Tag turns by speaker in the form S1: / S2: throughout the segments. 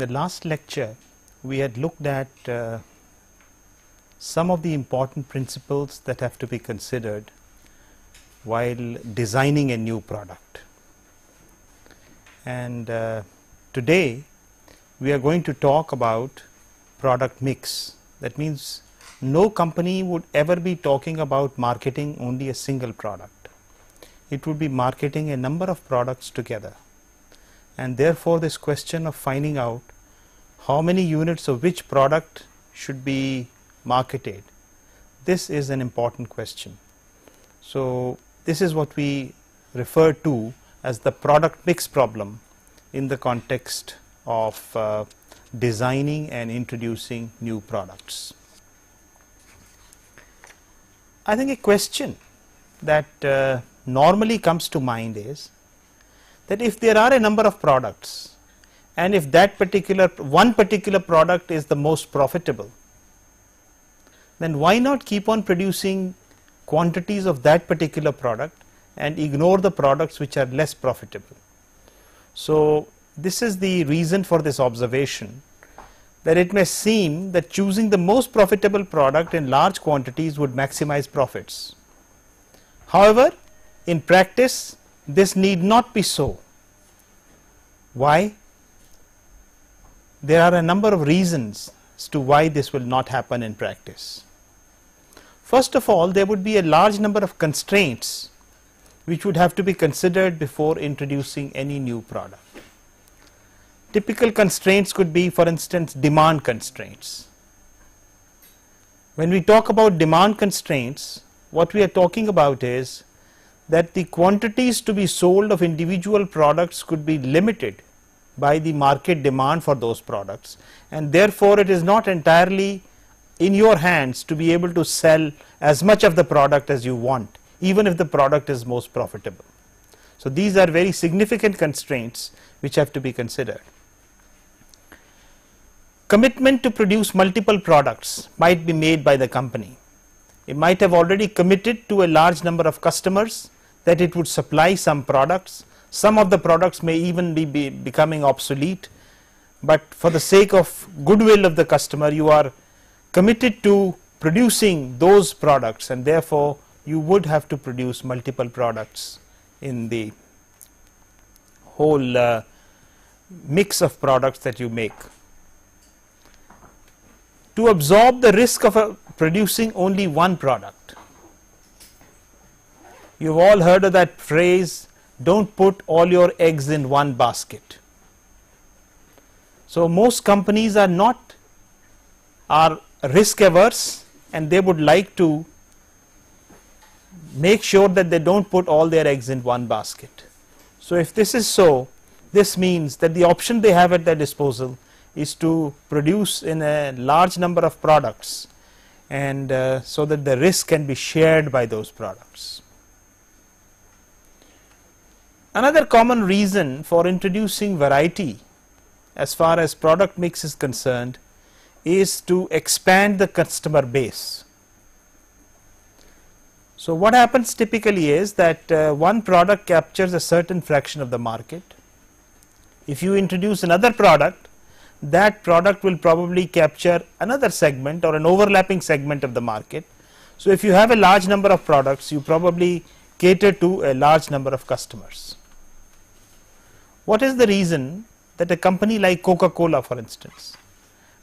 S1: In the last lecture, we had looked at uh, some of the important principles that have to be considered while designing a new product. And uh, today, we are going to talk about product mix. That means no company would ever be talking about marketing only a single product. It would be marketing a number of products together. And therefore, this question of finding out how many units of which product should be marketed, this is an important question. So, this is what we refer to as the product mix problem in the context of uh, designing and introducing new products. I think a question that uh, normally comes to mind is that if there are a number of products and if that particular one particular product is the most profitable then why not keep on producing quantities of that particular product and ignore the products which are less profitable. So, this is the reason for this observation that it may seem that choosing the most profitable product in large quantities would maximize profits. However, in practice this need not be so. Why? There are a number of reasons as to why this will not happen in practice. First of all, there would be a large number of constraints which would have to be considered before introducing any new product. Typical constraints could be for instance demand constraints. When we talk about demand constraints, what we are talking about is that the quantities to be sold of individual products could be limited by the market demand for those products and therefore, it is not entirely in your hands to be able to sell as much of the product as you want even if the product is most profitable. So, these are very significant constraints which have to be considered. Commitment to produce multiple products might be made by the company. It might have already committed to a large number of customers that it would supply some products. Some of the products may even be, be becoming obsolete, but for the sake of goodwill of the customer you are committed to producing those products and therefore, you would have to produce multiple products in the whole uh, mix of products that you make. To absorb the risk of uh, producing only one product, you have all heard of that phrase do not put all your eggs in one basket. So, most companies are not are risk averse and they would like to make sure that they do not put all their eggs in one basket. So, if this is so this means that the option they have at their disposal is to produce in a large number of products and uh, so that the risk can be shared by those products. Another common reason for introducing variety as far as product mix is concerned is to expand the customer base. So, what happens typically is that uh, one product captures a certain fraction of the market. If you introduce another product, that product will probably capture another segment or an overlapping segment of the market. So, if you have a large number of products, you probably cater to a large number of customers. What is the reason that a company like Coca-Cola for instance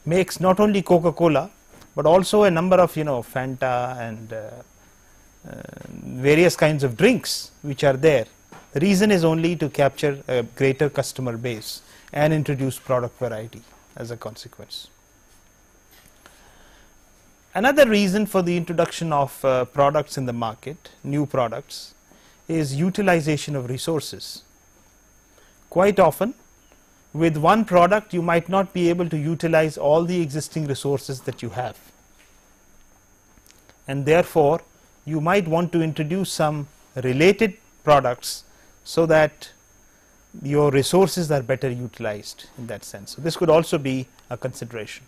S1: makes not only Coca-Cola, but also a number of you know Fanta and uh, uh, various kinds of drinks which are there. The reason is only to capture a greater customer base and introduce product variety as a consequence. Another reason for the introduction of uh, products in the market, new products, is utilization of resources. Quite often with one product you might not be able to utilize all the existing resources that you have and therefore, you might want to introduce some related products so that your resources are better utilized in that sense. So, this could also be a consideration.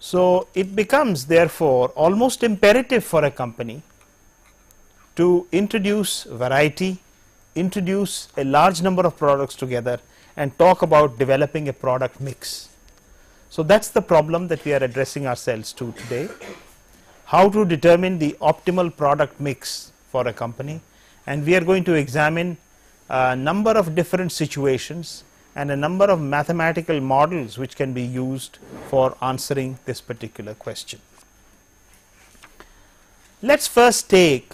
S1: So, it becomes therefore almost imperative for a company to introduce variety, introduce a large number of products together and talk about developing a product mix. So that's the problem that we are addressing ourselves to today. How to determine the optimal product mix for a company and we are going to examine a number of different situations and a number of mathematical models which can be used for answering this particular question. Let us first take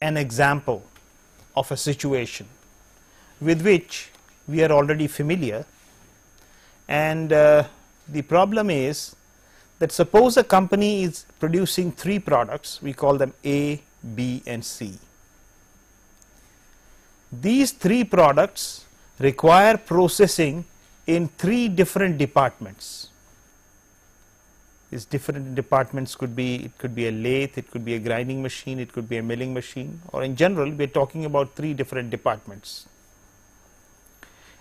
S1: an example of a situation with which we are already familiar and uh, the problem is that suppose a company is producing three products we call them A, B and C. These three products require processing in three different departments. These different departments could be it could be a lathe, it could be a grinding machine, it could be a milling machine or in general we are talking about three different departments.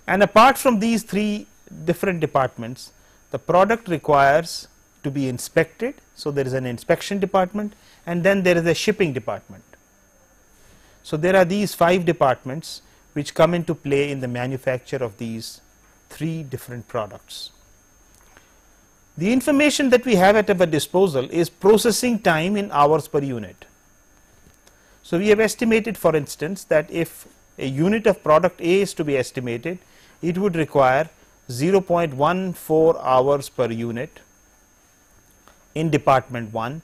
S1: And apart from these three different departments the product requires to be inspected. So, there is an inspection department and then there is a shipping department. So, there are these 5 departments which come into play in the manufacture of these 3 different products. The information that we have at our disposal is processing time in hours per unit. So, we have estimated for instance that if a unit of product A is to be estimated, it would require 0.14 hours per unit in department 1.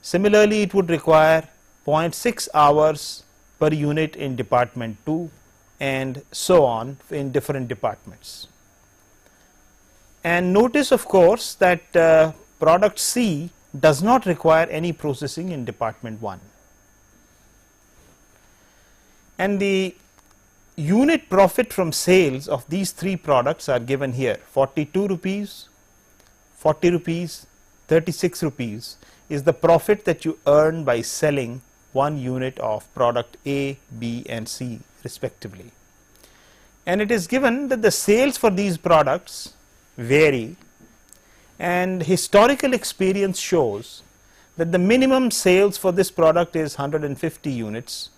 S1: Similarly, it would require 0.6 hours per unit in department 2 and so on in different departments. And notice of course that uh, product C does not require any processing in department 1. And the unit profit from sales of these three products are given here 42 rupees, 40 rupees, 36 rupees is the profit that you earn by selling one unit of product A, B and C respectively. And it is given that the sales for these products vary and historical experience shows that the minimum sales for this product is 150 units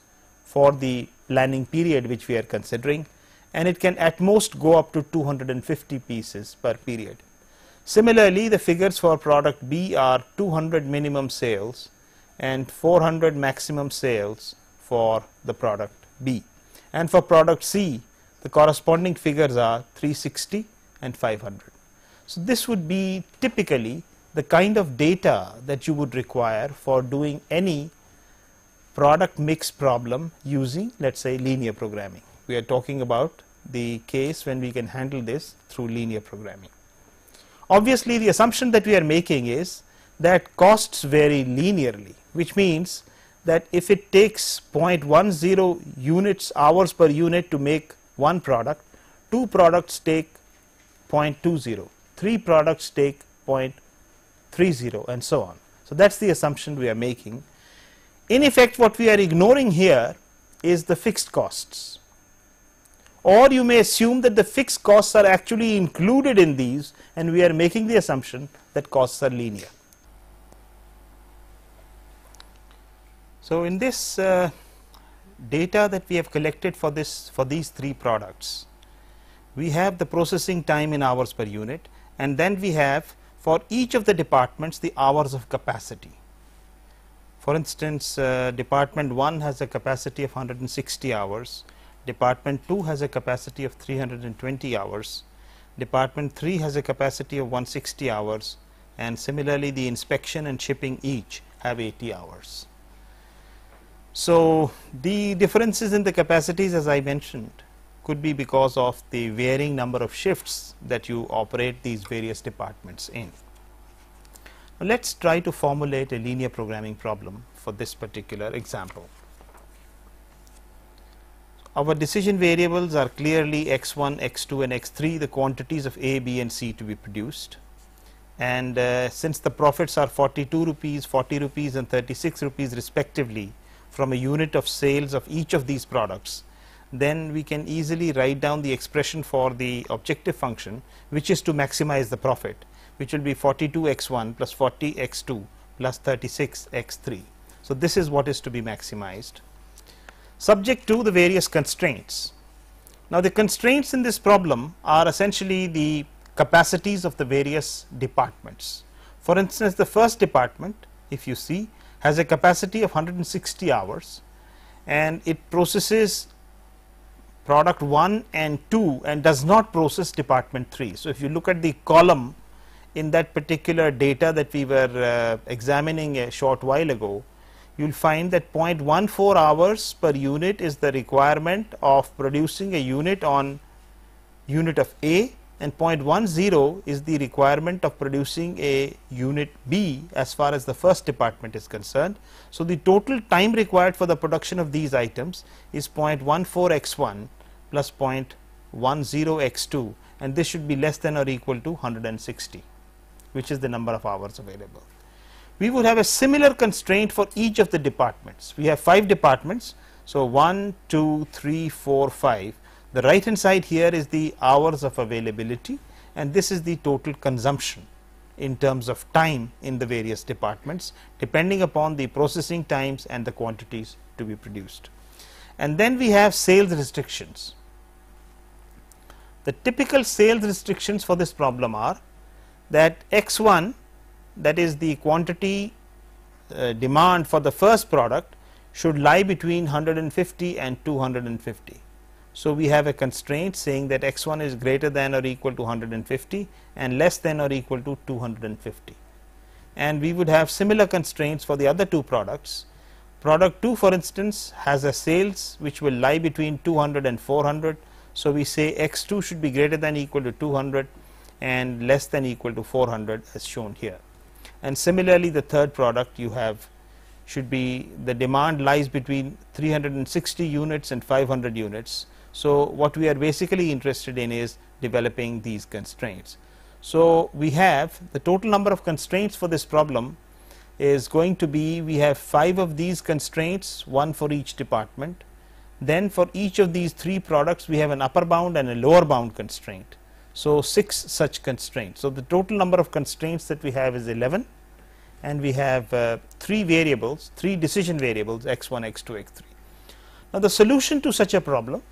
S1: for the planning period which we are considering and it can at most go up to 250 pieces per period. Similarly, the figures for product B are 200 minimum sales and 400 maximum sales for the product B and for product C the corresponding figures are 360 and 500. So, this would be typically the kind of data that you would require for doing any product mix problem using let us say linear programming. We are talking about the case when we can handle this through linear programming. Obviously, the assumption that we are making is that costs vary linearly which means that if it takes 0.10 units hours per unit to make one product, two products take 0.20, three products take 0.30 and so on. So, that is the assumption we are making. In effect what we are ignoring here is the fixed costs or you may assume that the fixed costs are actually included in these and we are making the assumption that costs are linear. So, in this uh, data that we have collected for this for these three products, we have the processing time in hours per unit and then we have for each of the departments the hours of capacity. For instance, uh, department 1 has a capacity of 160 hours, department 2 has a capacity of 320 hours, department 3 has a capacity of 160 hours and similarly the inspection and shipping each have 80 hours. So, the differences in the capacities as I mentioned could be because of the varying number of shifts that you operate these various departments in. Now, let us try to formulate a linear programming problem for this particular example. Our decision variables are clearly x1, x2 and x3 the quantities of A, B and C to be produced and uh, since the profits are 42 rupees, 40 rupees and 36 rupees respectively from a unit of sales of each of these products then we can easily write down the expression for the objective function which is to maximize the profit which will be 42 x1 plus 40 x2 plus 36 x3. So, this is what is to be maximized subject to the various constraints. Now, the constraints in this problem are essentially the capacities of the various departments. For instance, the first department if you see has a capacity of 160 hours and it processes product 1 and 2 and does not process department 3. So, if you look at the column in that particular data that we were uh, examining a short while ago, you will find that 0.14 hours per unit is the requirement of producing a unit on unit of A and 0.10 is the requirement of producing a unit B as far as the first department is concerned. So, the total time required for the production of these items is 0.14 x 1 plus 0.10 x 2 and this should be less than or equal to 160 which is the number of hours available. We would have a similar constraint for each of the departments. We have 5 departments. So, 1, 2, 3, 4, 5 the right hand side here is the hours of availability and this is the total consumption in terms of time in the various departments depending upon the processing times and the quantities to be produced. And then we have sales restrictions. The typical sales restrictions for this problem are that x 1 that is the quantity uh, demand for the first product should lie between 150 and 250 so, we have a constraint saying that x 1 is greater than or equal to 150 and less than or equal to 250 and we would have similar constraints for the other two products. Product 2 for instance has a sales which will lie between 200 and 400. So, we say x 2 should be greater than equal to 200 and less than equal to 400 as shown here. And similarly, the third product you have should be the demand lies between 360 units and 500 units so, what we are basically interested in is developing these constraints. So, we have the total number of constraints for this problem is going to be we have 5 of these constraints one for each department. Then for each of these 3 products we have an upper bound and a lower bound constraint. So, 6 such constraints. So, the total number of constraints that we have is 11 and we have uh, 3 variables 3 decision variables x 1 x 2 x 3. Now, the solution to such a problem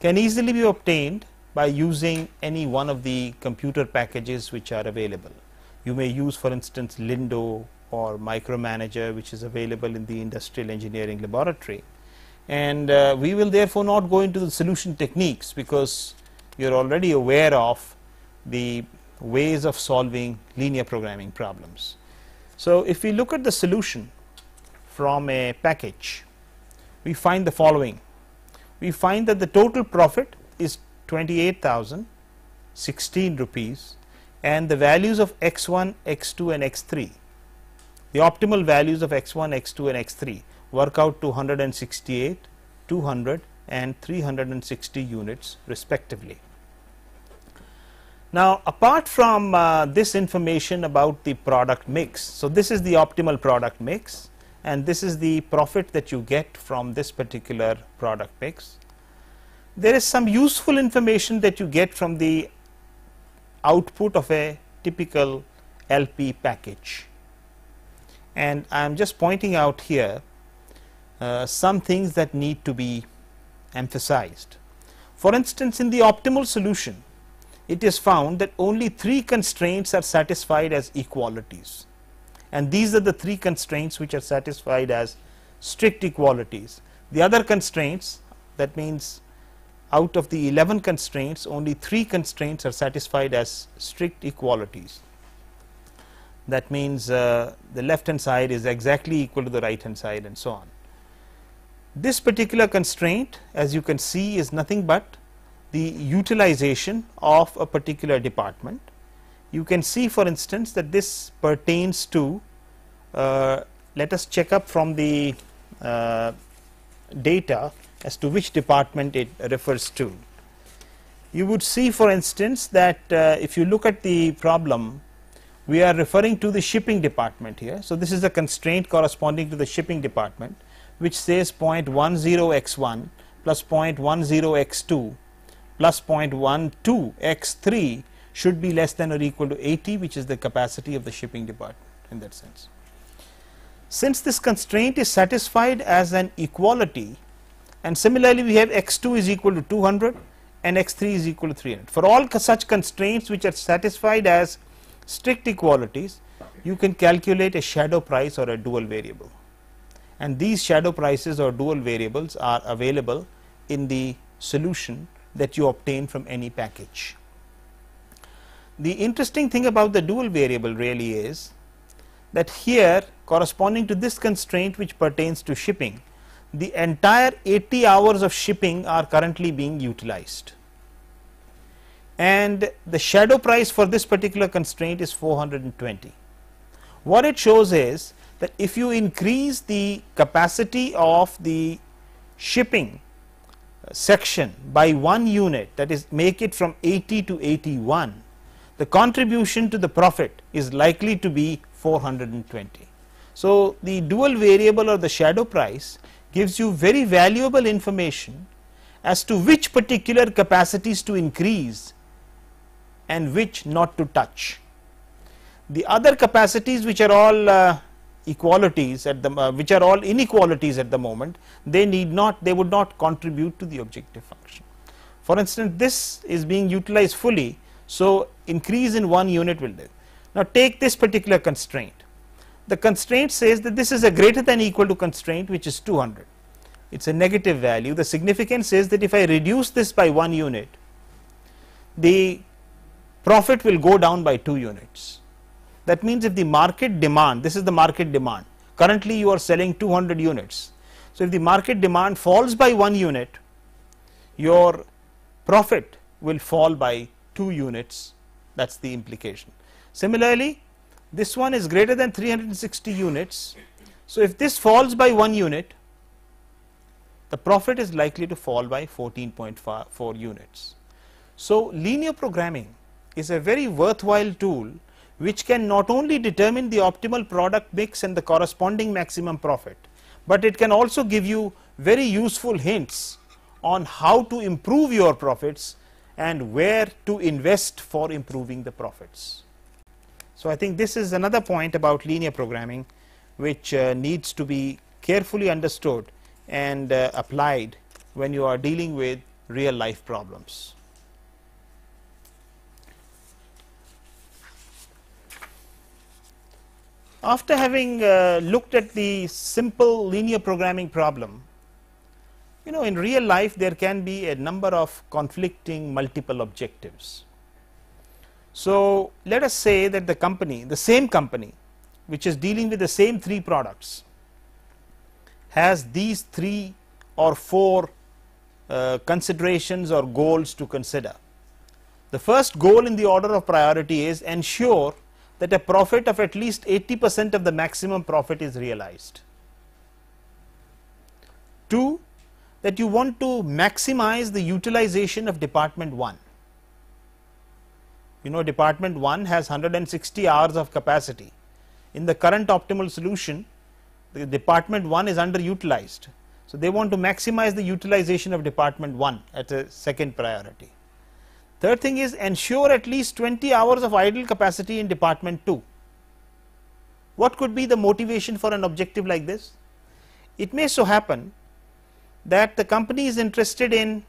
S1: can easily be obtained by using any one of the computer packages which are available. You may use for instance Lindo or Micromanager which is available in the industrial engineering laboratory and uh, we will therefore not go into the solution techniques because you are already aware of the ways of solving linear programming problems. So, if we look at the solution from a package we find the following we find that the total profit is 28,016 rupees and the values of x1, x2 and x3 the optimal values of x1, x2 and x3 work out to 168, 200 and 360 units respectively. Now, apart from uh, this information about the product mix, so this is the optimal product mix and this is the profit that you get from this particular product mix. There is some useful information that you get from the output of a typical LP package and I am just pointing out here uh, some things that need to be emphasized. For instance, in the optimal solution it is found that only three constraints are satisfied as equalities and these are the three constraints which are satisfied as strict equalities. The other constraints that means out of the 11 constraints only 3 constraints are satisfied as strict equalities. That means uh, the left hand side is exactly equal to the right hand side and so on. This particular constraint as you can see is nothing but the utilization of a particular department. You can see for instance that this pertains to uh, let us check up from the uh, data as to which department it refers to. You would see for instance that uh, if you look at the problem we are referring to the shipping department here. So, this is a constraint corresponding to the shipping department which says 0.10 x 1 plus 0.10 x 2 plus 0.12 x 3 should be less than or equal to 80 which is the capacity of the shipping department in that sense. Since this constraint is satisfied as an equality and similarly we have x 2 is equal to 200 and x3 is equal to 300. For all such constraints which are satisfied as strict equalities, you can calculate a shadow price or a dual variable. And these shadow prices or dual variables are available in the solution that you obtain from any package. The interesting thing about the dual variable really is that here corresponding to this constraint which pertains to shipping, the entire 80 hours of shipping are currently being utilized and the shadow price for this particular constraint is 420. What it shows is that if you increase the capacity of the shipping uh, section by one unit that is make it from 80 to 81 the contribution to the profit is likely to be 420. So, the dual variable or the shadow price gives you very valuable information as to which particular capacities to increase and which not to touch. The other capacities which are all uh, equalities at the uh, which are all inequalities at the moment they need not they would not contribute to the objective function. For instance this is being utilized fully so increase in one unit will do. Now take this particular constraint the constraint says that this is a greater than equal to constraint which is 200 it is a negative value the significance is that if I reduce this by one unit the profit will go down by 2 units. That means if the market demand, this is the market demand, currently you are selling 200 units. So if the market demand falls by 1 unit, your profit will fall by 2 units, that is the implication. Similarly, this one is greater than 360 units. So if this falls by 1 unit, the profit is likely to fall by 14.4 units. So linear programming is a very worthwhile tool which can not only determine the optimal product mix and the corresponding maximum profit, but it can also give you very useful hints on how to improve your profits and where to invest for improving the profits. So I think this is another point about linear programming which uh, needs to be carefully understood and uh, applied when you are dealing with real life problems. After having uh, looked at the simple linear programming problem, you know in real life there can be a number of conflicting multiple objectives. So, let us say that the company, the same company which is dealing with the same three products has these three or four uh, considerations or goals to consider. The first goal in the order of priority is ensure that a profit of at least 80 percent of the maximum profit is realized. 2 that you want to maximize the utilization of department 1. You know department 1 has 160 hours of capacity. In the current optimal solution the department 1 is underutilized. So, they want to maximize the utilization of department 1 at a second priority. Third thing is ensure at least 20 hours of idle capacity in department 2. What could be the motivation for an objective like this? It may so happen that the company is interested in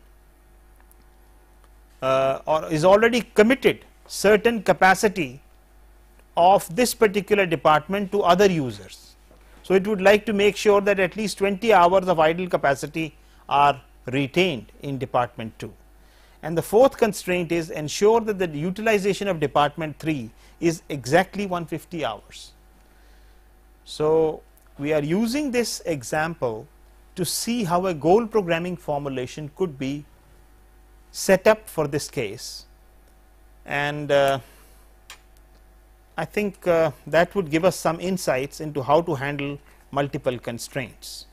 S1: uh, or is already committed certain capacity of this particular department to other users. So, it would like to make sure that at least 20 hours of idle capacity are retained in department 2 and the fourth constraint is ensure that the utilization of department 3 is exactly 150 hours. So, we are using this example to see how a goal programming formulation could be set up for this case and uh, I think uh, that would give us some insights into how to handle multiple constraints.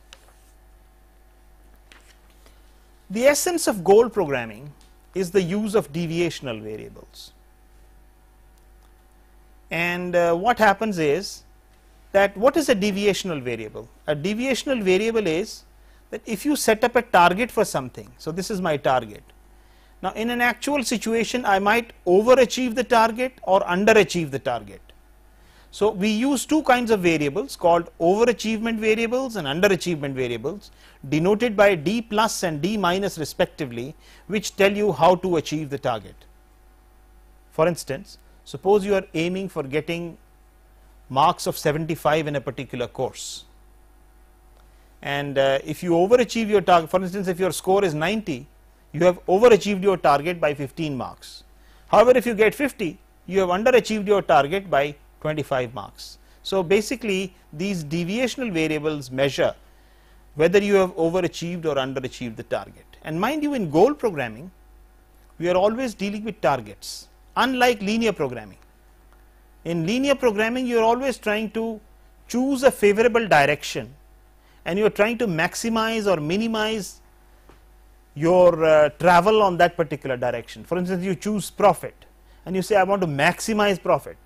S1: The essence of goal programming is the use of deviational variables. And uh, what happens is that what is a deviational variable? A deviational variable is that if you set up a target for something, so this is my target. Now in an actual situation I might overachieve the target or underachieve the target. So, we use two kinds of variables called overachievement variables and underachievement variables denoted by D plus and D minus respectively which tell you how to achieve the target. For instance, suppose you are aiming for getting marks of 75 in a particular course and uh, if you overachieve your target for instance if your score is 90 you have overachieved your target by 15 marks. However, if you get 50 you have underachieved your target by 25 marks. So, basically these deviational variables measure whether you have overachieved or underachieved the target and mind you in goal programming we are always dealing with targets unlike linear programming. In linear programming you are always trying to choose a favorable direction and you are trying to maximize or minimize your uh, travel on that particular direction. For instance, you choose profit and you say I want to maximize profit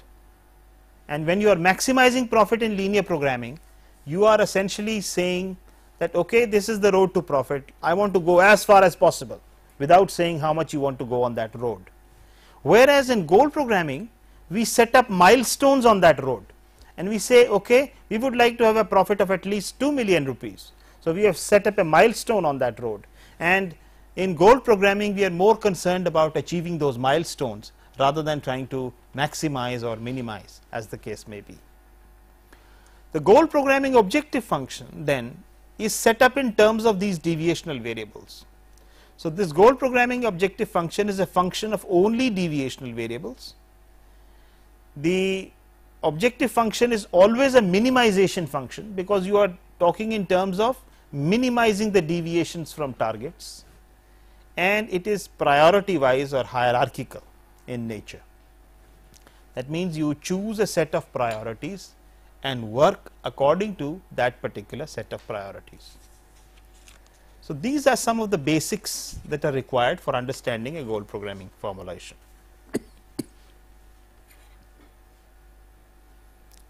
S1: and when you are maximizing profit in linear programming you are essentially saying that okay this is the road to profit I want to go as far as possible without saying how much you want to go on that road. Whereas in goal programming we set up milestones on that road and we say okay we would like to have a profit of at least 2 million rupees. So, we have set up a milestone on that road and in goal programming we are more concerned about achieving those milestones rather than trying to maximize or minimize as the case may be. The goal programming objective function then is set up in terms of these deviational variables. So, this goal programming objective function is a function of only deviational variables. The objective function is always a minimization function because you are talking in terms of minimizing the deviations from targets and it is priority wise or hierarchical in nature. That means you choose a set of priorities and work according to that particular set of priorities. So, these are some of the basics that are required for understanding a goal programming formulation.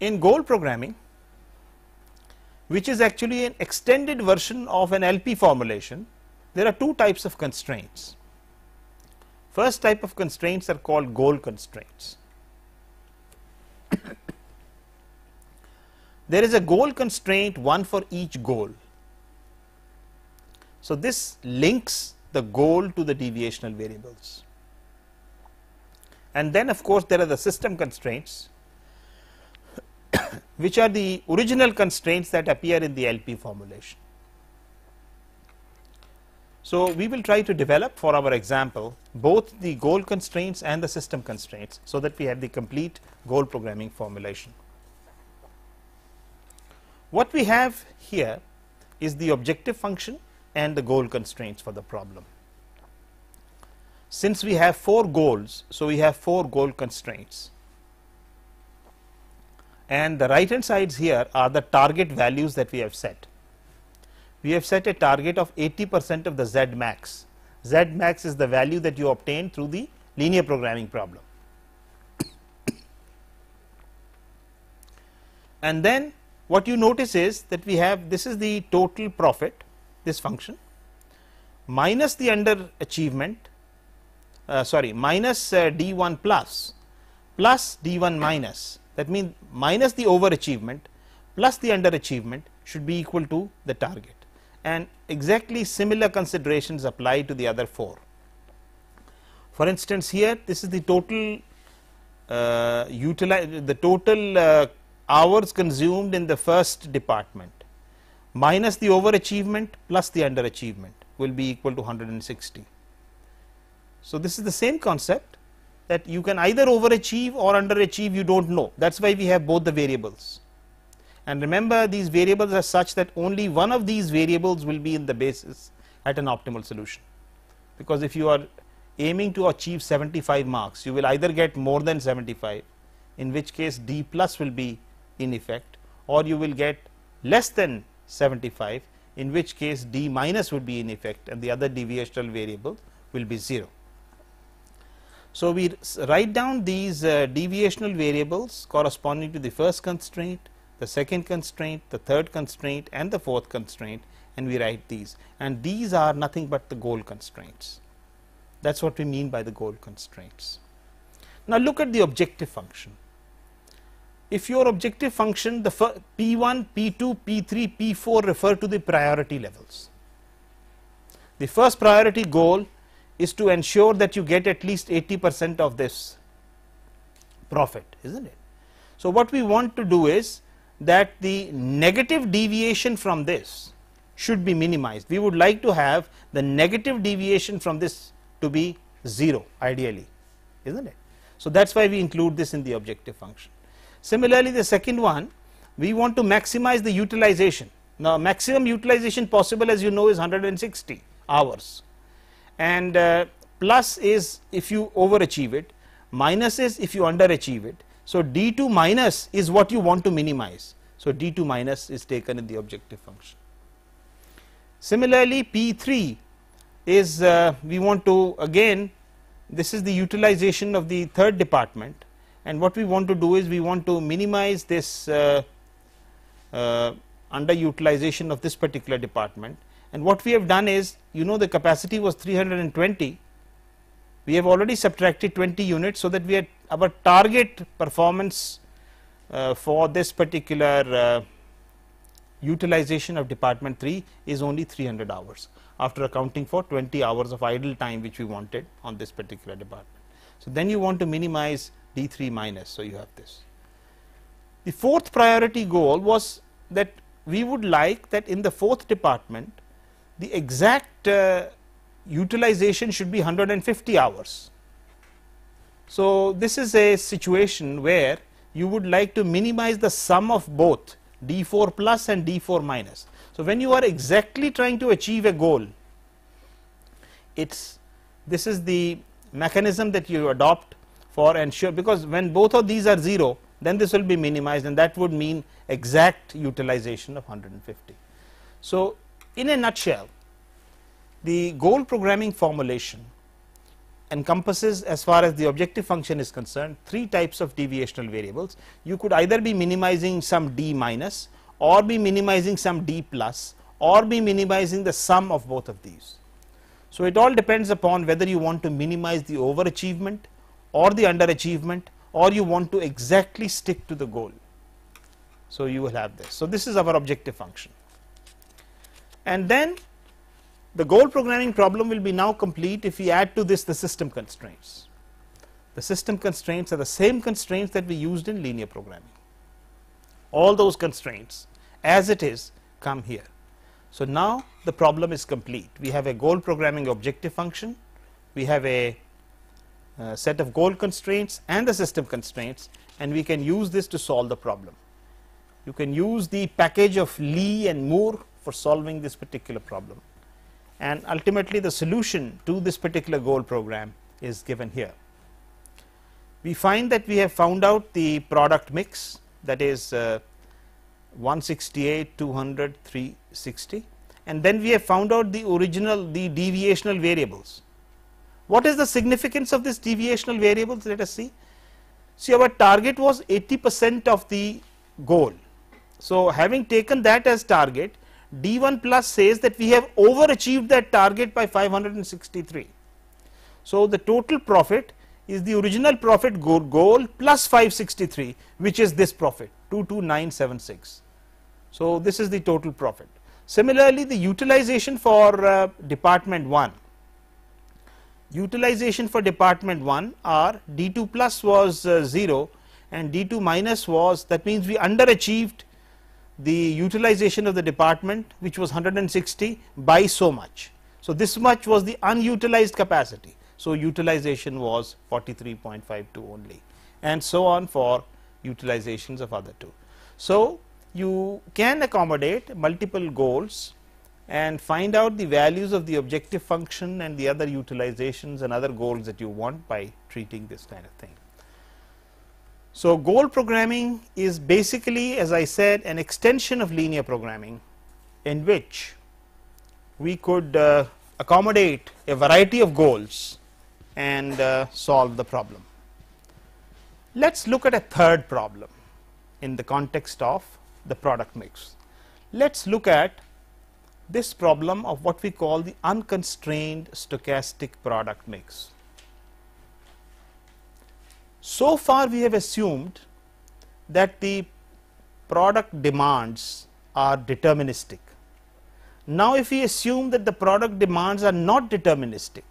S1: In goal programming, which is actually an extended version of an LP formulation, there are two types of constraints. First type of constraints are called goal constraints. there is a goal constraint one for each goal. So, this links the goal to the deviational variables and then of course, there are the system constraints which are the original constraints that appear in the LP formulation. So, we will try to develop for our example both the goal constraints and the system constraints, so that we have the complete goal programming formulation. What we have here is the objective function and the goal constraints for the problem. Since we have 4 goals, so we have 4 goal constraints and the right hand sides here are the target values that we have set we have set a target of 80 percent of the Z max. Z max is the value that you obtain through the linear programming problem. And then what you notice is that we have this is the total profit this function minus the under achievement uh, sorry minus uh, d1 plus plus d1 minus that means minus the overachievement plus the underachievement should be equal to the target and exactly similar considerations apply to the other 4. For instance, here this is the total uh, utilize the total uh, hours consumed in the first department minus the overachievement plus the underachievement will be equal to 160. So, this is the same concept that you can either overachieve or underachieve you do not know. That is why we have both the variables. And remember these variables are such that only one of these variables will be in the basis at an optimal solution. Because if you are aiming to achieve 75 marks you will either get more than 75 in which case D plus will be in effect or you will get less than 75 in which case D minus would be in effect and the other deviational variable will be 0. So, we write down these uh, deviational variables corresponding to the first constraint the second constraint, the third constraint and the fourth constraint and we write these and these are nothing but the goal constraints. That is what we mean by the goal constraints. Now, look at the objective function. if your objective function the P1, P2, P3, P4 refer to the priority levels. The first priority goal is to ensure that you get at least 80 percent of this profit is not it. So, what we want to do is that the negative deviation from this should be minimized. We would like to have the negative deviation from this to be 0 ideally is not it. So, that is why we include this in the objective function. Similarly, the second one we want to maximize the utilization. Now, maximum utilization possible as you know is 160 hours and uh, plus is if you overachieve it, minus is if you underachieve it. So, d2 minus is what you want to minimize. So, d2 minus is taken in the objective function. Similarly, P3 is uh, we want to again this is the utilization of the third department and what we want to do is we want to minimize this uh, uh, underutilization of this particular department and what we have done is you know the capacity was 320 we have already subtracted 20 units so that we had our target performance uh, for this particular uh, utilization of department 3 is only 300 hours after accounting for 20 hours of idle time which we wanted on this particular department. So, then you want to minimize D3 minus. So, you have this. The fourth priority goal was that we would like that in the fourth department the exact uh, utilization should be 150 hours. So, this is a situation where you would like to minimize the sum of both D4 plus and D4 minus. So, when you are exactly trying to achieve a goal, it's this is the mechanism that you adopt for ensure because when both of these are 0 then this will be minimized and that would mean exact utilization of 150. So, in a nutshell the goal programming formulation encompasses as far as the objective function is concerned three types of deviational variables. You could either be minimizing some d minus or be minimizing some d plus or be minimizing the sum of both of these. So, it all depends upon whether you want to minimize the overachievement or the underachievement or you want to exactly stick to the goal. So, you will have this. So, this is our objective function and then the goal programming problem will be now complete if we add to this the system constraints. The system constraints are the same constraints that we used in linear programming. All those constraints as it is come here. So, now the problem is complete. We have a goal programming objective function, we have a, a set of goal constraints and the system constraints and we can use this to solve the problem. You can use the package of Lee and Moore for solving this particular problem and ultimately the solution to this particular goal program is given here. We find that we have found out the product mix that is uh, 168, 200, 360 and then we have found out the original the deviational variables. What is the significance of this deviational variables let us see. See our target was 80 percent of the goal. So, having taken that as target D1 plus says that we have overachieved that target by 563. So, the total profit is the original profit goal, plus 563 which is this profit 22976. So, this is the total profit. Similarly, the utilization for uh, department 1 utilization for department 1 are D2 plus was uh, 0 and D2 minus was that means we underachieved the utilization of the department which was 160 by so much. So, this much was the unutilized capacity. So, utilization was 43.52 only and so on for utilizations of other two. So, you can accommodate multiple goals and find out the values of the objective function and the other utilizations and other goals that you want by treating this kind of thing. So, goal programming is basically as I said an extension of linear programming in which we could uh, accommodate a variety of goals and uh, solve the problem. Let us look at a third problem in the context of the product mix. Let us look at this problem of what we call the unconstrained stochastic product mix. So far we have assumed that the product demands are deterministic. Now, if we assume that the product demands are not deterministic,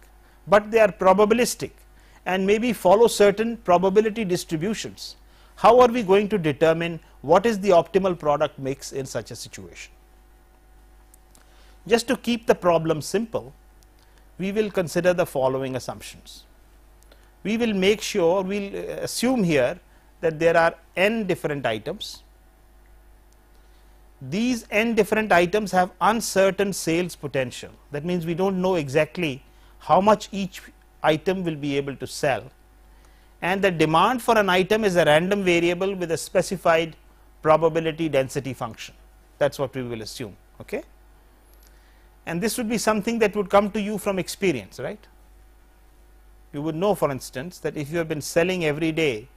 S1: but they are probabilistic and maybe follow certain probability distributions, how are we going to determine what is the optimal product mix in such a situation? Just to keep the problem simple, we will consider the following assumptions. We will make sure, we will uh, assume here that there are n different items. These n different items have uncertain sales potential. That means we do not know exactly how much each item will be able to sell and the demand for an item is a random variable with a specified probability density function that is what we will assume. Okay and this would be something that would come to you from experience right. You would know for instance that if you have been selling every day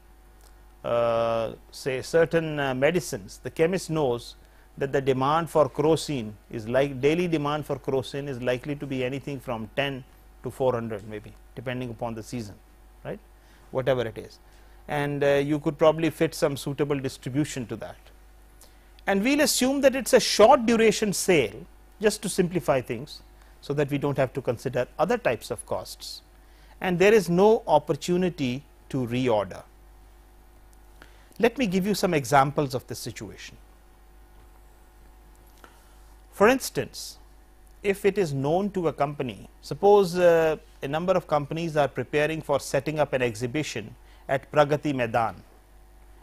S1: uh, say certain uh, medicines the chemist knows that the demand for crocin is like daily demand for crocin is likely to be anything from 10 to 400 maybe depending upon the season right? Whatever it is. And uh, you could probably fit some suitable distribution to that. And we will assume that it is a short duration sale just to simplify things so that we do not have to consider other types of costs and there is no opportunity to reorder. Let me give you some examples of this situation. For instance, if it is known to a company, suppose uh, a number of companies are preparing for setting up an exhibition at Pragati Maidan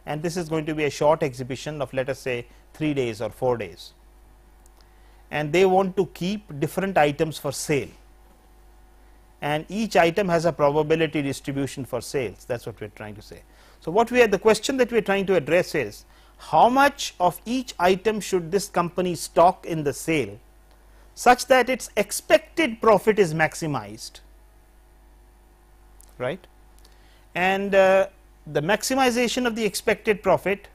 S1: and this is going to be a short exhibition of let us say 3 days or 4 days and they want to keep different items for sale and each item has a probability distribution for sales. That is what we are trying to say. So, what we are the question that we are trying to address is how much of each item should this company stock in the sale such that its expected profit is maximized? Right? And uh, the maximization of the expected profit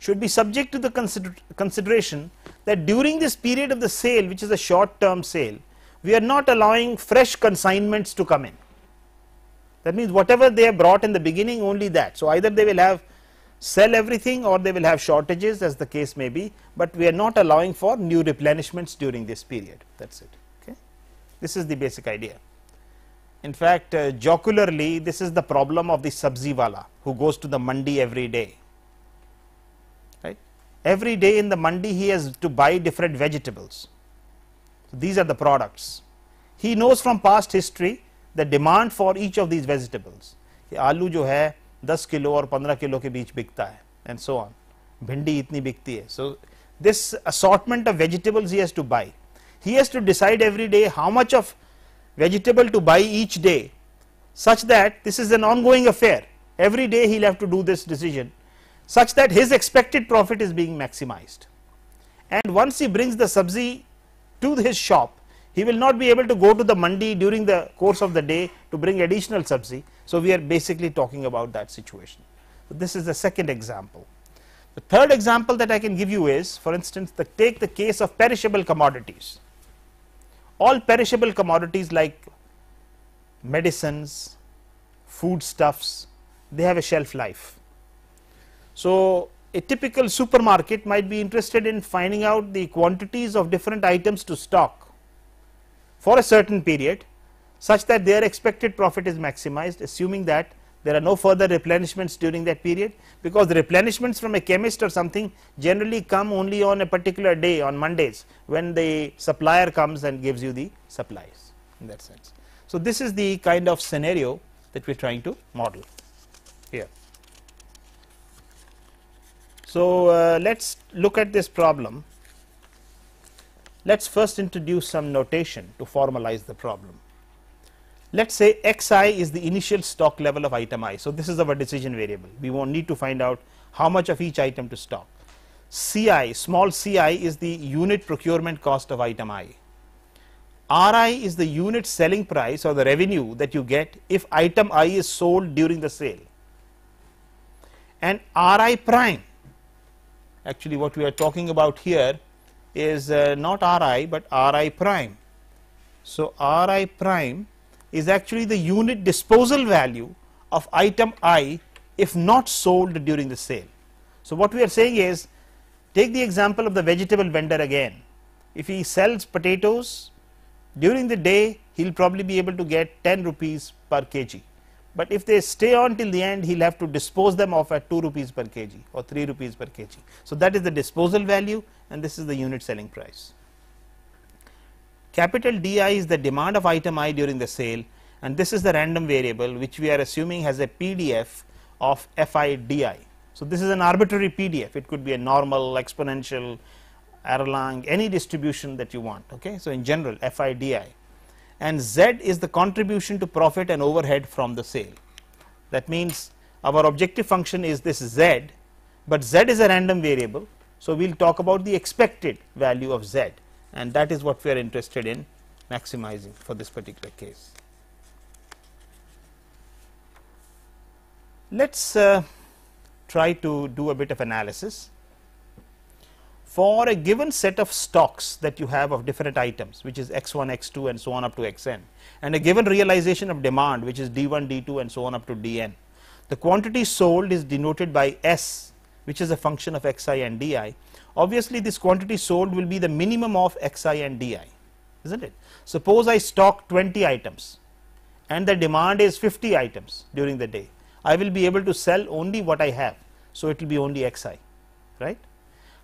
S1: should be subject to the consider consideration that during this period of the sale which is a short term sale we are not allowing fresh consignments to come in that means whatever they have brought in the beginning only that so either they will have sell everything or they will have shortages as the case may be but we are not allowing for new replenishments during this period that is it okay this is the basic idea in fact uh, jocularly this is the problem of the sabzi wala who goes to the mandi every day. Right? Every day in the mandi he has to buy different vegetables So, these are the products. He knows from past history the demand for each of these vegetables. आलू जो है 10 kilo और 15 kilo के बीच बिकता है and so on. भिंडी इतनी बिकती है. So, this assortment of vegetables he has to buy. He has to decide every day how much of vegetable to buy each day such that this is an ongoing affair. Every day he will have to do this decision such that his expected profit is being maximized and once he brings the sabzi to his shop he will not be able to go to the mandi during the course of the day to bring additional sabzi. So, we are basically talking about that situation. So, this is the second example. The third example that I can give you is for instance the take the case of perishable commodities. All perishable commodities like medicines, foodstuffs they have a shelf life so, a typical supermarket might be interested in finding out the quantities of different items to stock for a certain period such that their expected profit is maximized assuming that there are no further replenishments during that period because the replenishments from a chemist or something generally come only on a particular day on Mondays when the supplier comes and gives you the supplies in that sense. So, this is the kind of scenario that we are trying to model here. So, uh, let us look at this problem. Let us first introduce some notation to formalize the problem. Let us say xi is the initial stock level of item i. So, this is our decision variable. We won't need to find out how much of each item to stock. Ci, small ci is the unit procurement cost of item i. Ri is the unit selling price or the revenue that you get if item i is sold during the sale. And Ri prime actually what we are talking about here is uh, not Ri but Ri prime. So, Ri prime is actually the unit disposal value of item i if not sold during the sale. So, what we are saying is take the example of the vegetable vendor again. If he sells potatoes during the day, he will probably be able to get 10 rupees per kg. But if they stay on till the end, he will have to dispose them off at 2 rupees per kg or 3 rupees per kg. So, that is the disposal value and this is the unit selling price. Capital DI is the demand of item i during the sale and this is the random variable which we are assuming has a PDF of Fi di. So, this is an arbitrary PDF, it could be a normal, exponential, Erlang, any distribution that you want. Okay. So, in general Fi di and Z is the contribution to profit and overhead from the sale. That means our objective function is this Z, but Z is a random variable. So, we will talk about the expected value of Z and that is what we are interested in maximizing for this particular case. Let us uh, try to do a bit of analysis for a given set of stocks that you have of different items which is x1 x2 and so on up to xn and a given realization of demand which is d1 d2 and so on up to dn the quantity sold is denoted by s which is a function of xi and di obviously this quantity sold will be the minimum of xi and di isn't it? Suppose i stock 20 items and the demand is 50 items during the day. I will be able to sell only what i have so it will be only xi right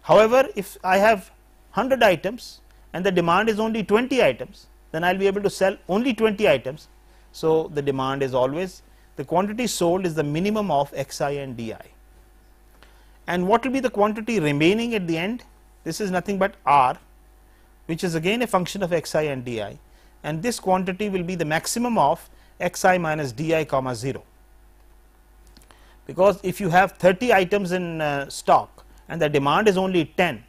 S1: However, if I have 100 items and the demand is only 20 items, then I will be able to sell only 20 items. So, the demand is always the quantity sold is the minimum of xi and di. And what will be the quantity remaining at the end? This is nothing but r, which is again a function of xi and di, and this quantity will be the maximum of xi minus di comma 0. Because if you have 30 items in uh, stock and the demand is only 10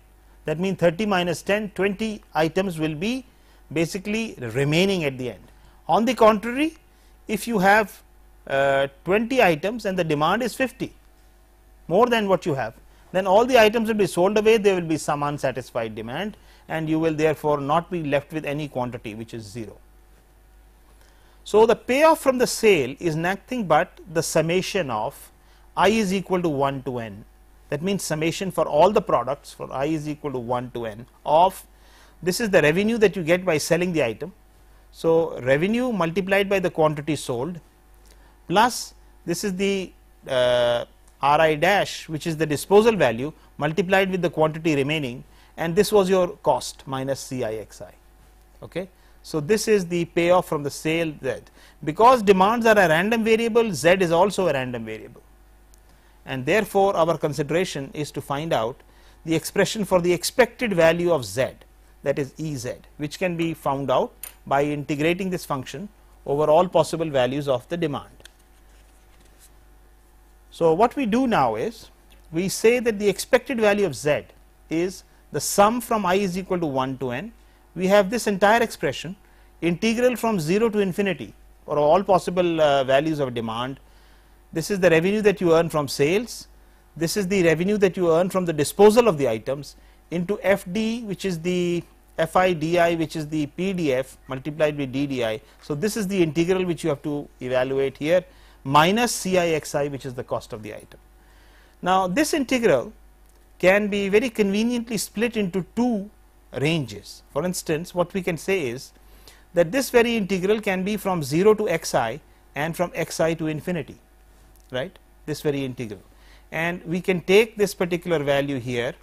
S1: that means 30 minus 10 20 items will be basically remaining at the end. On the contrary if you have uh, 20 items and the demand is 50 more than what you have then all the items will be sold away there will be some unsatisfied demand and you will therefore not be left with any quantity which is 0. So, the payoff from the sale is nothing but the summation of i is equal to 1 to n that means summation for all the products for i is equal to 1 to n of this is the revenue that you get by selling the item. So, revenue multiplied by the quantity sold plus this is the uh, Ri dash which is the disposal value multiplied with the quantity remaining and this was your cost minus Cixi. Okay. So, this is the payoff from the sale Z because demands are a random variable Z is also a random variable and therefore, our consideration is to find out the expression for the expected value of z that is E z which can be found out by integrating this function over all possible values of the demand. So, what we do now is we say that the expected value of z is the sum from i is equal to 1 to n we have this entire expression integral from 0 to infinity for all possible uh, values of demand this is the revenue that you earn from sales, this is the revenue that you earn from the disposal of the items into FD which is the FIDI which is the PDF multiplied with DDI. So, this is the integral which you have to evaluate here minus CIXI which is the cost of the item. Now, this integral can be very conveniently split into two ranges. For instance, what we can say is that this very integral can be from 0 to xi and from xi to infinity right this very integral. And we can take this particular value here.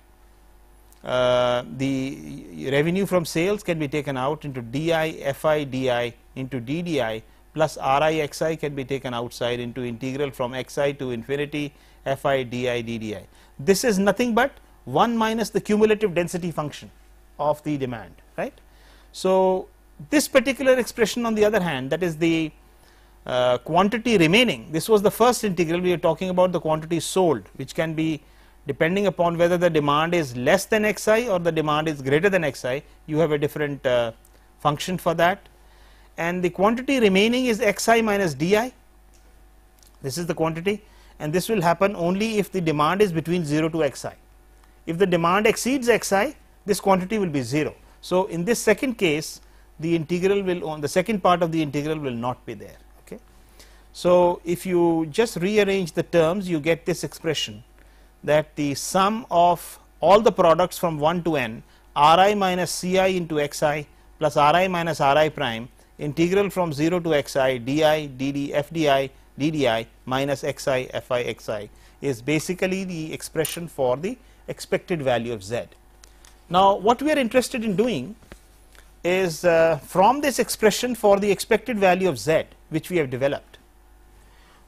S1: Uh, the revenue from sales can be taken out into di fi di into ddi plus ri xi can be taken outside into integral from xi to infinity fi di ddi this is nothing but 1 minus the cumulative density function of the demand right? So this particular expression on the other hand that is the uh, quantity remaining. This was the first integral. We are talking about the quantity sold which can be depending upon whether the demand is less than xi or the demand is greater than xi. You have a different uh, function for that. And the quantity remaining is xi minus di. This is the quantity. And this will happen only if the demand is between 0 to xi. If the demand exceeds xi this quantity will be 0 so in this second case the integral will on the second part of the integral will not be there So, if you just rearrange the terms you get this expression that the sum of all the products from 1 to n Ri minus Ci into Xi plus Ri minus Ri prime integral from 0 to Xi di dd fdi ddi minus Xi fi Xi is basically the expression for the expected value of z. Now, what we are interested in doing is uh, from this expression for the expected value of z which we have developed,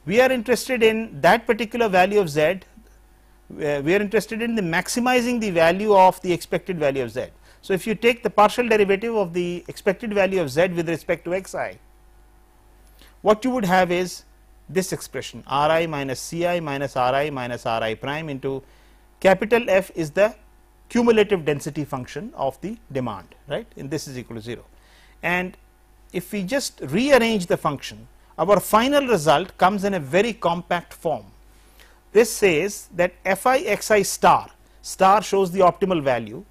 S1: we are interested in that particular value of z, uh, we are interested in the maximizing the value of the expected value of z. So, if you take the partial derivative of the expected value of z with respect to xi, what you would have is this expression Ri minus Ci minus Ri minus Ri prime into capital F is the cumulative density function of the demand right and this is equal to 0 and if we just rearrange the function our final result comes in a very compact form. This says that fi xi star star shows the optimal value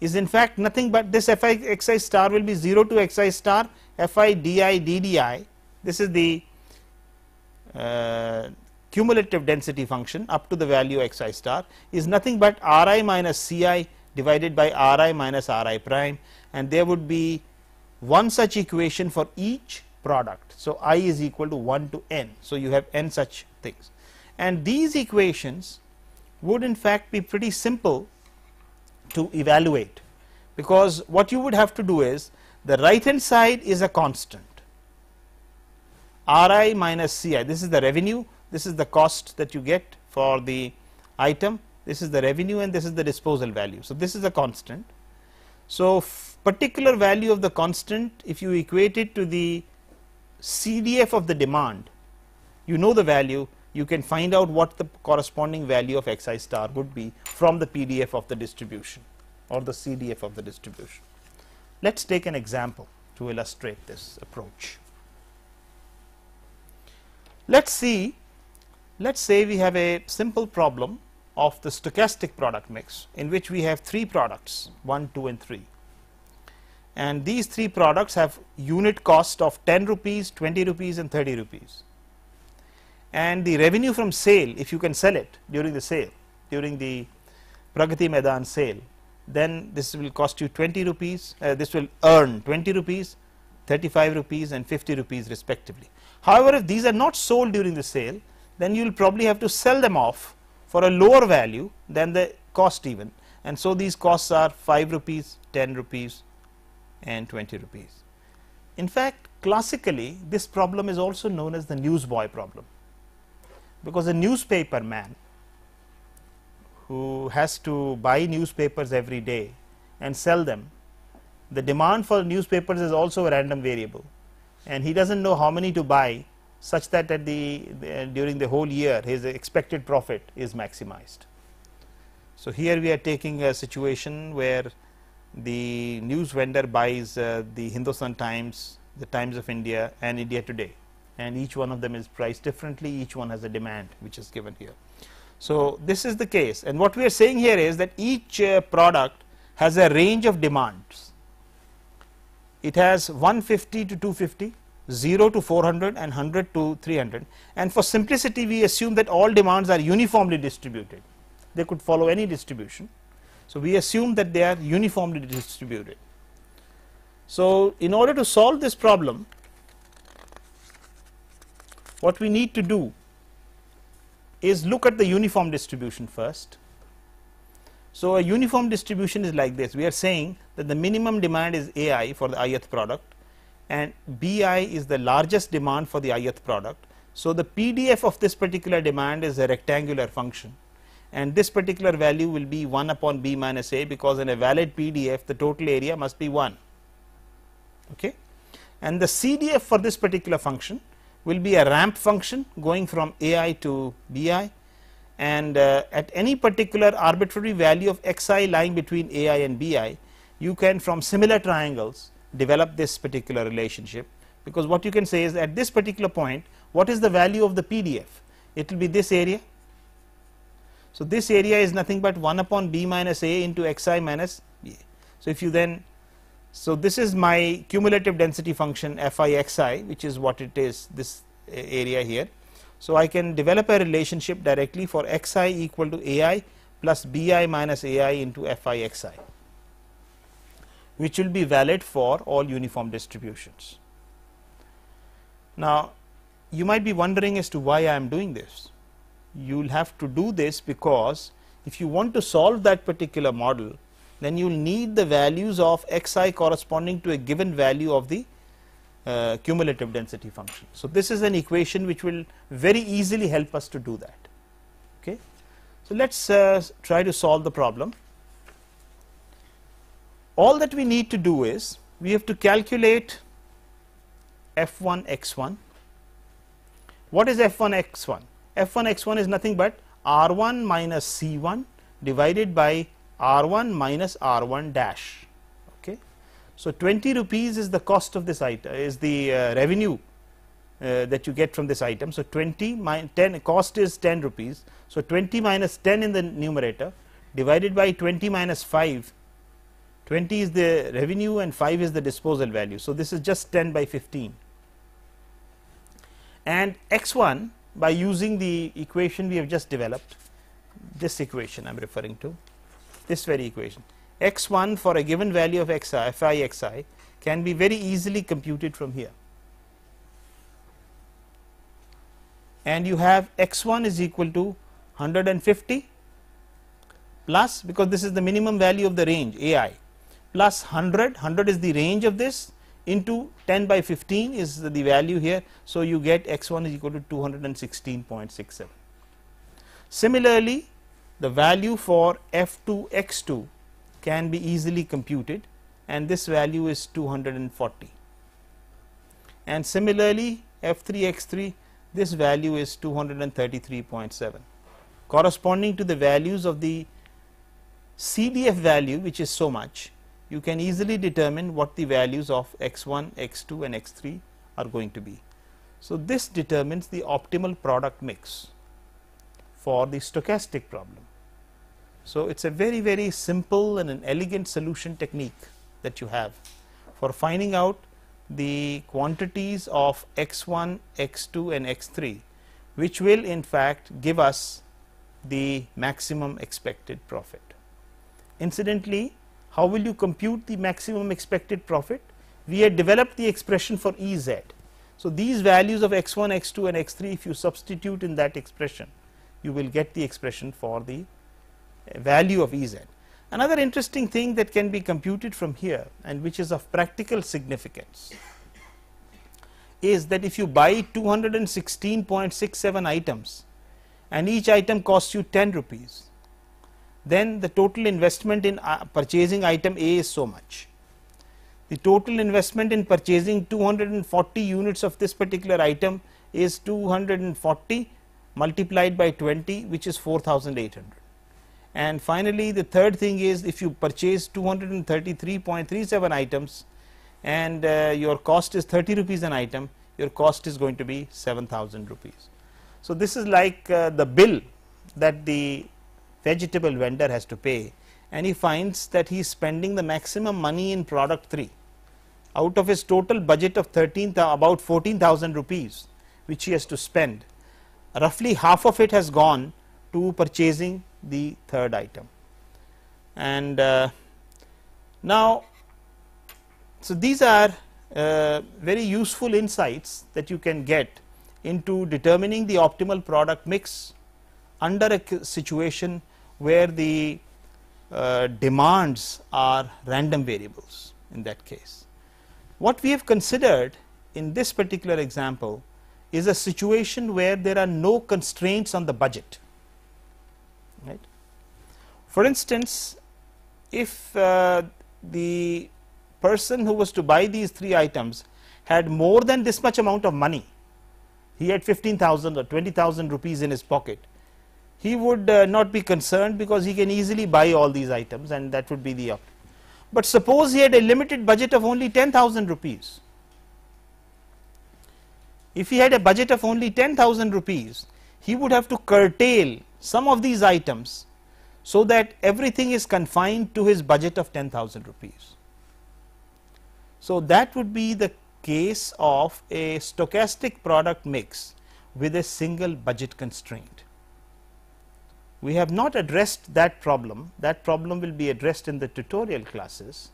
S1: is in fact nothing but this fi xi star will be 0 to xi star fi di ddi this is the uh, cumulative density function up to the value xi star is nothing but Ri minus Ci divided by Ri minus Ri prime. And there would be one such equation for each product. So, i is equal to 1 to n. So, you have n such things and these equations would in fact be pretty simple to evaluate because what you would have to do is the right hand side is a constant Ri minus Ci this is the revenue this is the cost that you get for the item this is the revenue and this is the disposal value. So, this is a constant. So, particular value of the constant if you equate it to the CDF of the demand you know the value you can find out what the corresponding value of xi star would be from the PDF of the distribution or the CDF of the distribution. Let us take an example to illustrate this approach. Let us see, let us say we have a simple problem of the stochastic product mix in which we have 3 products 1, 2 and 3 and these 3 products have unit cost of 10 rupees, 20 rupees and 30 rupees. And the revenue from sale if you can sell it during the sale during the Pragati Maidan sale then this will cost you 20 rupees uh, this will earn 20 rupees 35 rupees and 50 rupees respectively. However, if these are not sold during the sale then you will probably have to sell them off for a lower value than the cost even. And so these costs are 5 rupees, 10 rupees and 20 rupees. In fact, classically this problem is also known as the newsboy problem because a newspaper man who has to buy newspapers every day and sell them the demand for newspapers is also a random variable and he does not know how many to buy such that at the, the, during the whole year his expected profit is maximized. So, here we are taking a situation where the news vendor buys uh, the Hindustan Times, the Times of India and India Today. And each one of them is priced differently. Each one has a demand which is given here. So, this is the case. And what we are saying here is that each uh, product has a range of demands. It has 150 to 250 0 to 400 and 100 to 300 and for simplicity we assume that all demands are uniformly distributed. They could follow any distribution so we assume that they are uniformly distributed. So in order to solve this problem what we need to do is look at the uniform distribution first. So, a uniform distribution is like this. We are saying that the minimum demand is ai for the ith product and bi is the largest demand for the ith product. So, the PDF of this particular demand is a rectangular function and this particular value will be 1 upon b minus a because in a valid PDF the total area must be 1 okay? And the CDF for this particular function will be a ramp function going from ai to bi and uh, at any particular arbitrary value of xi lying between ai and bi you can from similar triangles develop this particular relationship. Because what you can say is at this particular point what is the value of the PDF it will be this area. So, this area is nothing but 1 upon b minus a into xi minus b. So, if you then so this is my cumulative density function fi xi which is what it is this area here. So, I can develop a relationship directly for xi equal to ai plus bi minus ai into fi xi which will be valid for all uniform distributions. Now, you might be wondering as to why I am doing this. You will have to do this because if you want to solve that particular model, then you will need the values of xi corresponding to a given value of the uh, cumulative density function. So, this is an equation which will very easily help us to do that. Okay. So, let us uh, try to solve the problem. All that we need to do is we have to calculate f1 x1. What is f1 x1? F1 x1 is nothing but r1 minus c1 divided by r1 minus r1 dash. Okay? So 20 rupees is the cost of this item is the uh, revenue uh, that you get from this item. So 20 minus 10 cost is 10 rupees. So 20 minus 10 in the numerator divided by 20 minus 5 20 is the revenue and 5 is the disposal value. So this is just 10 by 15 and x1 by using the equation we have just developed this equation I am referring to this very equation. X1 for a given value of xi fi xi can be very easily computed from here. And you have x1 is equal to 150 plus because this is the minimum value of the range ai plus 100 100 is the range of this into 10 by 15 is the value here. So, you get x1 is equal to 216.67. Similarly, the value for f2 x2 can be easily computed and this value is 240 and similarly f3 x3 this value is 233.7 corresponding to the values of the CDF value which is so much you can easily determine what the values of x1, x2 and x3 are going to be. So, this determines the optimal product mix for the stochastic problem. So, it is a very very simple and an elegant solution technique that you have for finding out the quantities of x1, x2 and x3 which will in fact give us the maximum expected profit. Incidentally, how will you compute the maximum expected profit? We had developed the expression for Ez. So, these values of x1, x2 and x3 if you substitute in that expression you will get the expression for the uh, value of Ez. Another interesting thing that can be computed from here and which is of practical significance is that if you buy 216.67 items and each item costs you 10 rupees then the total investment in uh, purchasing item A is so much. The total investment in purchasing 240 units of this particular item is 240 multiplied by 20 which is 4800 and finally the third thing is if you purchase 233.37 items and uh, your cost is 30 rupees an item your cost is going to be 7000 rupees so this is like uh, the bill that the vegetable vendor has to pay and he finds that he is spending the maximum money in product 3 out of his total budget of 13 about 14000 rupees which he has to spend roughly half of it has gone to purchasing the third item. And uh, now so these are uh, very useful insights that you can get into determining the optimal product mix under a situation where the uh, demands are random variables in that case. What we have considered in this particular example is a situation where there are no constraints on the budget right. For instance, if uh, the person who was to buy these three items had more than this much amount of money, he had 15,000 or 20,000 rupees in his pocket he would uh, not be concerned because he can easily buy all these items and that would be the up. But suppose he had a limited budget of only 10,000 rupees. If he had a budget of only 10,000 rupees, he would have to curtail some of these items so that everything is confined to his budget of 10,000 rupees. So that would be the case of a stochastic product mix with a single budget constraint. We have not addressed that problem, that problem will be addressed in the tutorial classes.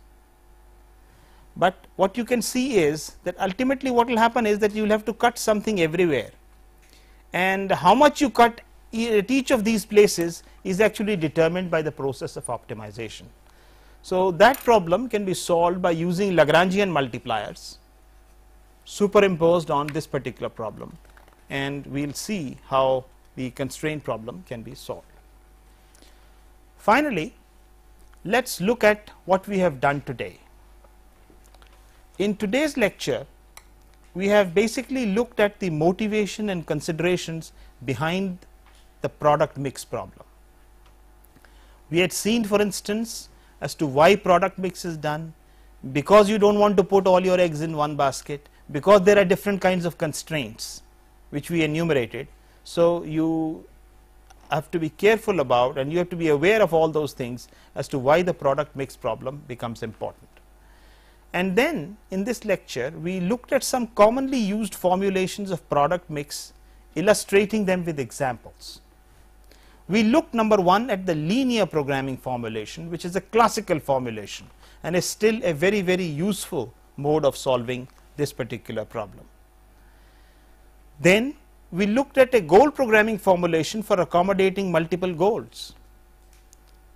S1: But what you can see is that ultimately what will happen is that you will have to cut something everywhere and how much you cut at each of these places is actually determined by the process of optimization. So, that problem can be solved by using Lagrangian multipliers superimposed on this particular problem and we will see how the constraint problem can be solved. Finally, let us look at what we have done today. In today's lecture, we have basically looked at the motivation and considerations behind the product mix problem. We had seen for instance as to why product mix is done because you do not want to put all your eggs in one basket because there are different kinds of constraints which we enumerated. So, you have to be careful about and you have to be aware of all those things as to why the product mix problem becomes important. And then in this lecture we looked at some commonly used formulations of product mix illustrating them with examples. We looked number 1 at the linear programming formulation which is a classical formulation and is still a very very useful mode of solving this particular problem. Then we looked at a goal programming formulation for accommodating multiple goals.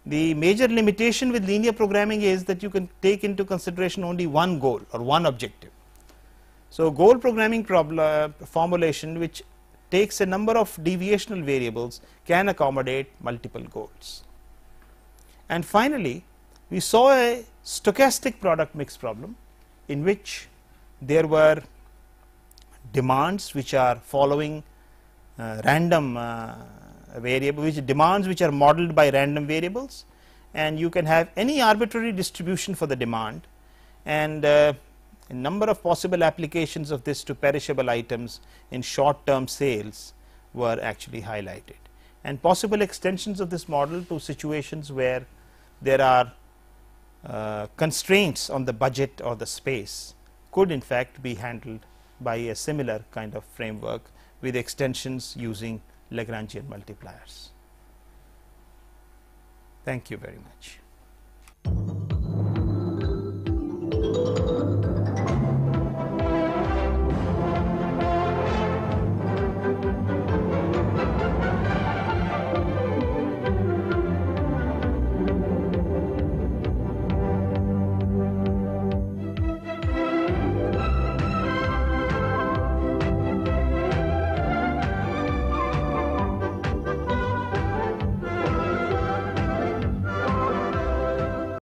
S1: The major limitation with linear programming is that you can take into consideration only one goal or one objective. So, goal programming problem, uh, formulation which takes a number of deviational variables can accommodate multiple goals. And finally, we saw a stochastic product mix problem in which there were demands which are following uh, random uh, variable which demands which are modeled by random variables. And you can have any arbitrary distribution for the demand. And uh, a number of possible applications of this to perishable items in short term sales were actually highlighted. And possible extensions of this model to situations where there are uh, constraints on the budget or the space could in fact be handled by a similar kind of framework with extensions using Lagrangian multipliers. Thank you very much.